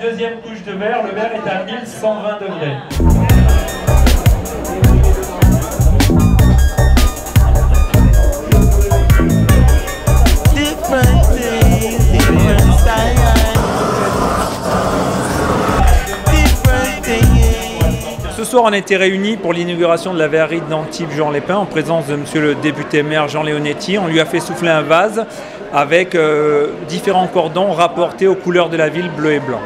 Deuxième couche de verre, le verre est à 1120 degrés. Ce soir, on a été réunis pour l'inauguration de la verrerie d'Antibes Jean Lépin en présence de monsieur le député maire Jean Léonetti. On lui a fait souffler un vase avec euh, différents cordons rapportés aux couleurs de la ville bleu et blanc.